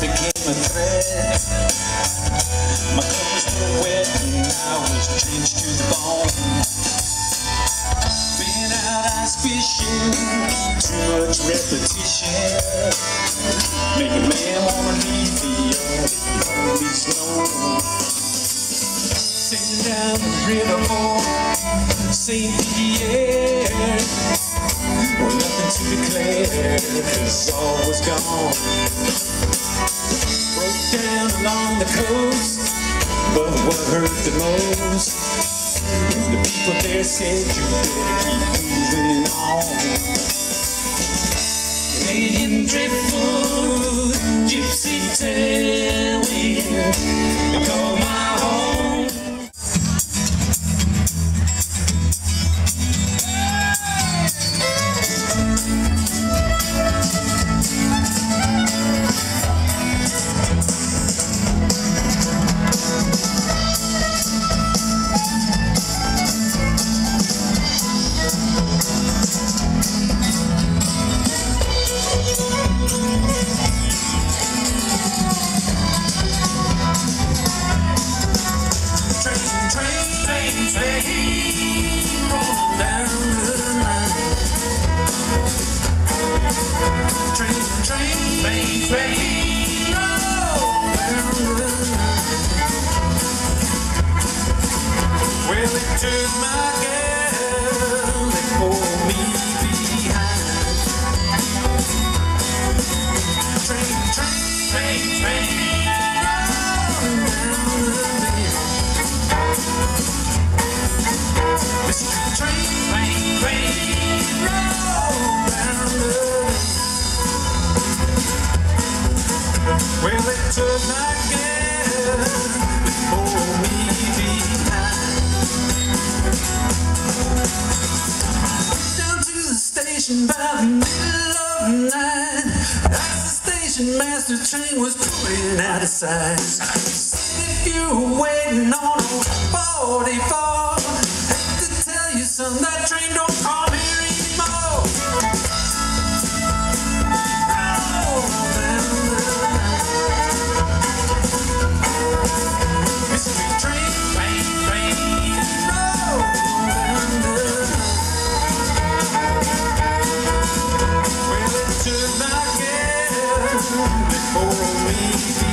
became a threat. My clothes were wet and I was drenched to the bone. Been out ice fishing, too much repetition. Make a man wanna leave the earth, only snow. Sailing down the river for St. Pierre. Declare, always gone. Broke down along the coast, but what hurt the most? The people there said you better keep moving on. Well, it took my girl, station by the middle of the night. As the station master train was pulling out of sight. Said if you were waiting on a 44, for me.